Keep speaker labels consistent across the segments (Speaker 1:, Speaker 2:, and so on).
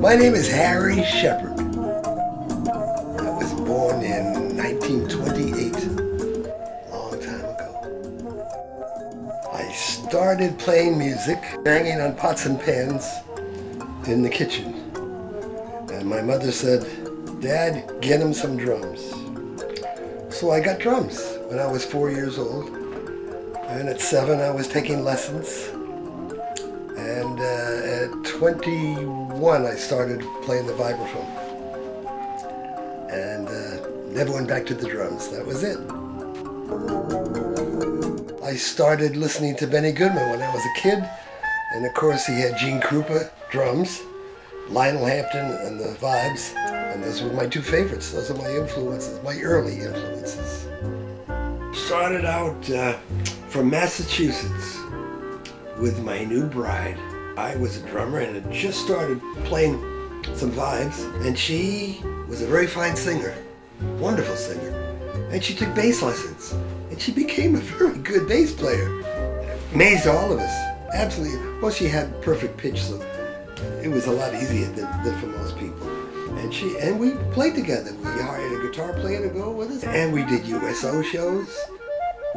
Speaker 1: My name is Harry Sheppard. I was born in 1928, a long time ago. I started playing music, banging on pots and pans in the kitchen. And my mother said, Dad, get him some drums. So I got drums when I was four years old. And at seven, I was taking lessons. And uh, at 21, I started playing the vibraphone. And uh, never went back to the drums. That was it. I started listening to Benny Goodman when I was a kid. And of course, he had Gene Krupa, drums, Lionel Hampton, and the vibes. And those were my two favorites. Those are my influences, my early influences. Started out uh, from Massachusetts with my new bride. I was a drummer and had just started playing some vibes, and she was a very fine singer, wonderful singer. And she took bass lessons, and she became a very good bass player. Amazed all of us, absolutely. Well, she had perfect pitch, so it was a lot easier than, than for most people. And she and we played together. We hired a guitar player to go with us, and we did USO shows.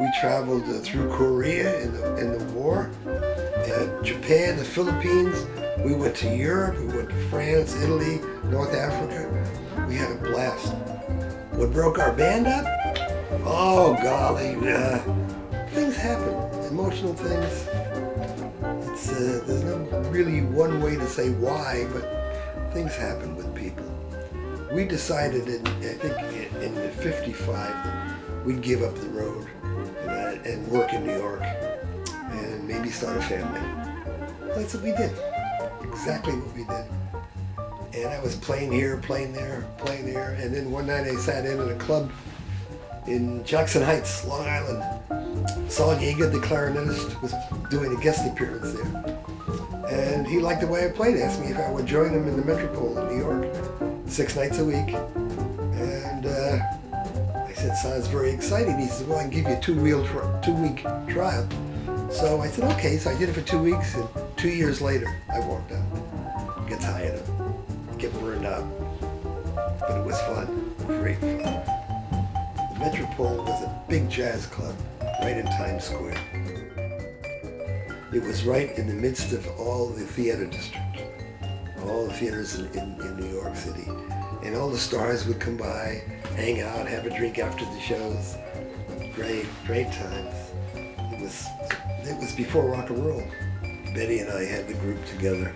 Speaker 1: We traveled uh, through Korea in the in the war, uh, Japan, the Philippines. We went to Europe. We went to France, Italy, North Africa. We had a blast. What broke our band up? Oh golly, uh, things happen. Emotional things. It's uh, there's no really one way to say why, but things happen with people. We decided in I think in, in '55 that we'd give up the road and, work in New York and maybe start a family. That's what we did. Exactly what we did. And I was playing here, playing there, playing there, and then one night I sat in at a club in Jackson Heights, Long Island. Sol Yaged, the clarinetist, was doing a guest appearance there. And he liked the way I played, asked me if I would join him in the Metropole in New York, six nights a week. And uh, said, sounds very exciting. He said, well, I can give you a two-wheel, two-week trial. So I said, okay. So I did it for two weeks, and two years later, I walked out. Get tired of it, get burned out. But it was fun, great fun. The Metropole was a big jazz club right in Times Square. It was right in the midst of all the theater district, all the theaters in, in, in New York City. And all the stars would come by, hang out, have a drink after the shows. Great, great times. It was, it was before rock and roll. Betty and I had the group together.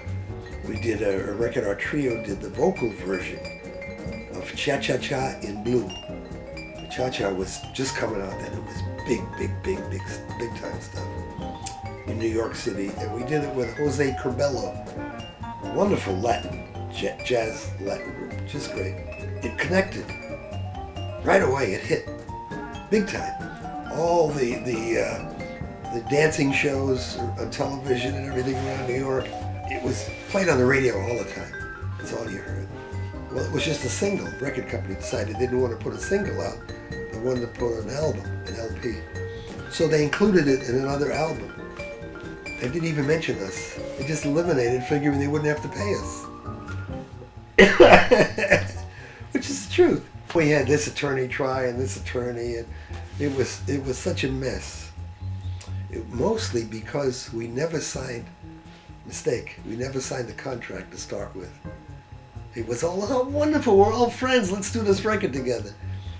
Speaker 1: We did a, a record, our trio did the vocal version of Cha Cha Cha in Blue. Cha Cha was just coming out then. It was big, big, big, big, big time stuff in New York City. And we did it with Jose Curbelo. Wonderful Latin, jazz Latin group. Just great. It connected. Right away, it hit. Big time. All the, the, uh, the dancing shows on television and everything around New York, it was played on the radio all the time. That's all you heard. Well, it was just a single. The record company decided they didn't want to put a single out. They wanted to put an album, an LP. So they included it in another album. They didn't even mention us. They just eliminated, figuring they wouldn't have to pay us. Which is the truth. We had this attorney try and this attorney, and it was it was such a mess. It, mostly because we never signed. Mistake. We never signed the contract to start with. It was all oh, wonderful. We're all friends. Let's do this record together.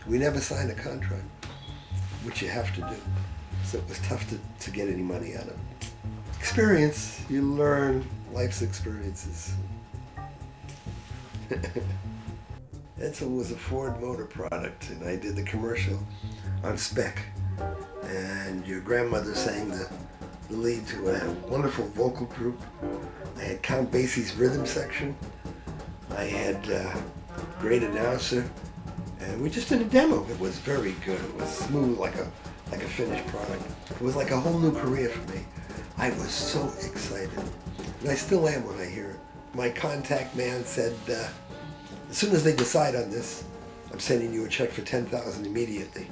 Speaker 1: We never signed a contract, which you have to do. So it was tough to, to get any money out of it. Experience. You learn life's experiences. Edsel was a Ford Motor product, and I did the commercial on spec. And your grandmother sang the, the lead to a wonderful vocal group. I had Count Basie's rhythm section. I had uh, great announcer, and we just did a demo. It was very good. It was smooth, like a like a finished product. It was like a whole new career for me. I was so excited, and I still am when I hear it. My contact man said, uh, as soon as they decide on this, I'm sending you a check for ten thousand immediately.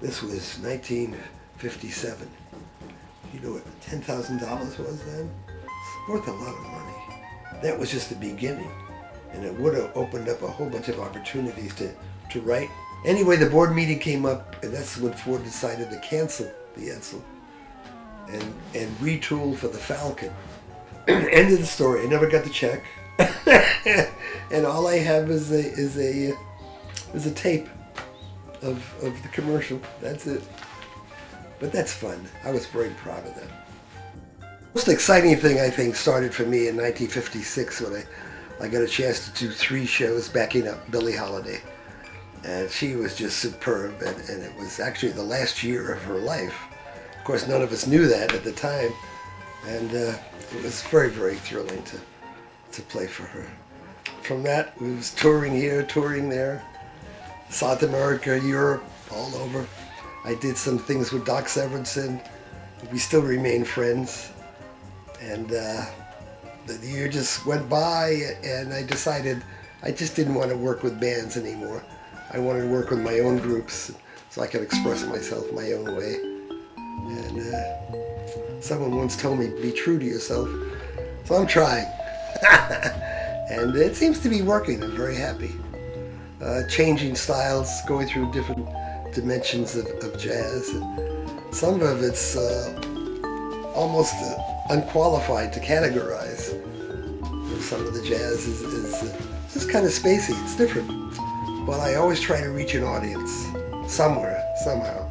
Speaker 1: This was 1957, you know what $10,000 was then? It's worth a lot of money. That was just the beginning. And it would have opened up a whole bunch of opportunities to, to write. Anyway, the board meeting came up, and that's when Ford decided to cancel the Edsel and, and retool for the Falcon. End of the story. I never got the check. and all I have is a, is a, is a tape of, of the commercial. That's it. But that's fun. I was very proud of that. Most exciting thing I think started for me in 1956 when I, I got a chance to do three shows backing up Billie Holiday. And she was just superb and, and it was actually the last year of her life. Of course none of us knew that at the time and uh, it was very, very thrilling to, to play for her. From that we was touring here, touring there, South America, Europe, all over. I did some things with Doc Severinsen. We still remain friends. And uh, the year just went by and I decided I just didn't want to work with bands anymore. I wanted to work with my own groups so I could express myself my own way. And uh, someone once told me, be true to yourself. So I'm trying. and it seems to be working. I'm very happy. Uh, changing styles, going through different dimensions of, of jazz. And some of it's uh, almost uh, unqualified to categorize. Some of the jazz is, is uh, just kind of spacey. It's different. But I always try to reach an audience somewhere, somehow.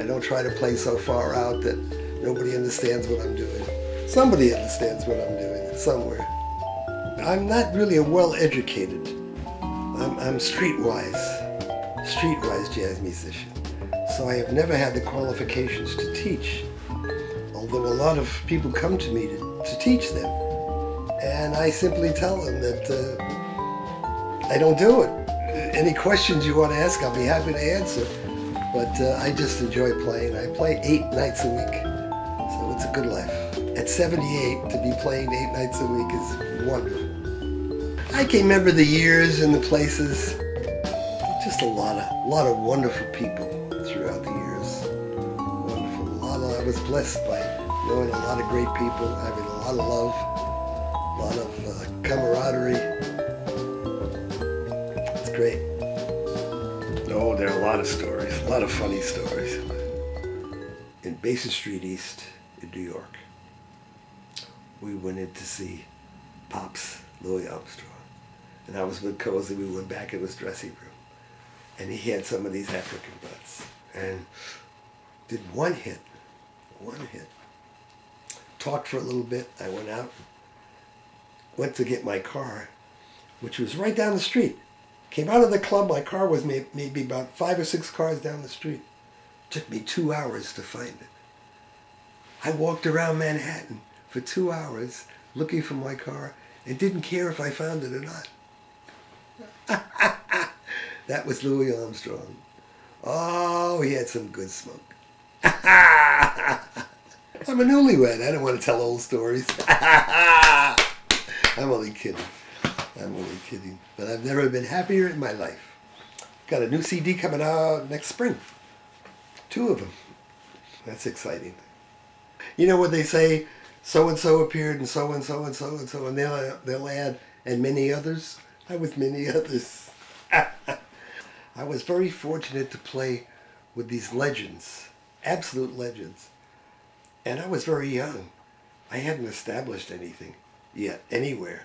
Speaker 1: I don't try to play so far out that nobody understands what I'm doing. Somebody understands what I'm doing somewhere. I'm not really a well-educated. I'm, I'm streetwise streetwise jazz musician. So I have never had the qualifications to teach, although a lot of people come to me to, to teach them. And I simply tell them that uh, I don't do it. Any questions you want to ask, I'll be happy to answer. But uh, I just enjoy playing. I play eight nights a week, it's a good life. At 78, to be playing eight nights a week is wonderful. I can remember the years and the places just a lot of lot of wonderful people throughout the years. Wonderful. A lot of, I was blessed by knowing a lot of great people, having a lot of love, a lot of uh, camaraderie. It's great. Oh, there are a lot of stories, a lot of funny stories. In Basin Street East in New York, we went in to see Pops Louis Armstrong. And I was with Cozy. We went back in his dressing room and he had some of these African butts and did one hit, one hit. Talked for a little bit. I went out, went to get my car, which was right down the street. Came out of the club. My car was maybe about five or six cars down the street. Took me two hours to find it. I walked around Manhattan for two hours looking for my car and didn't care if I found it or not. That was Louis Armstrong. Oh, he had some good smoke. I'm a newlywed. I don't want to tell old stories. I'm only kidding. I'm only kidding. But I've never been happier in my life. Got a new CD coming out next spring. Two of them. That's exciting. You know what they say? So and so appeared, and so and so and so and so, and they'll they'll add and many others. I was many others. I was very fortunate to play with these legends, absolute legends. And I was very young. I hadn't established anything yet, anywhere.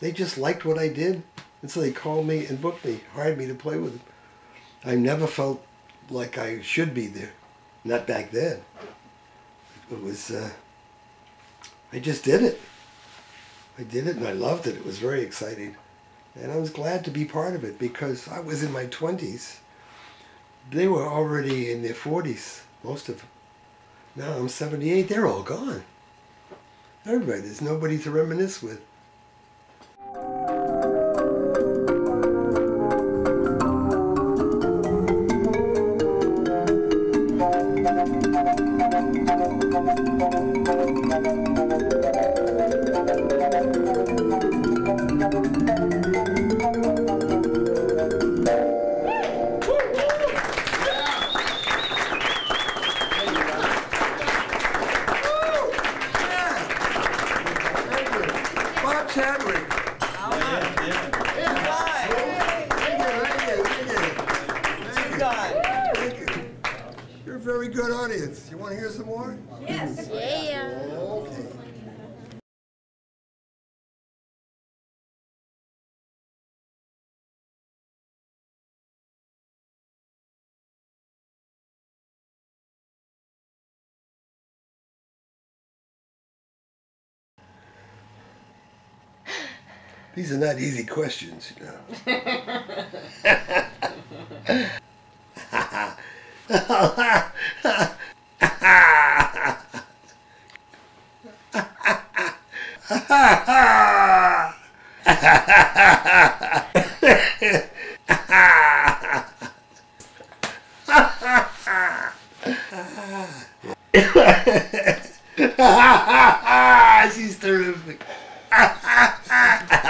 Speaker 1: They just liked what I did, and so they called me and booked me, hired me to play with them. I never felt like I should be there. Not back then. It was, uh, I just did it. I did it and I loved it. It was very exciting. And I was glad to be part of it because I was in my 20s. They were already in their 40s, most of them. Now I'm 78, they're all gone. Everybody, there's nobody to reminisce with. These are not easy questions, you know. She's terrific.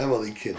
Speaker 1: I'm only kidding.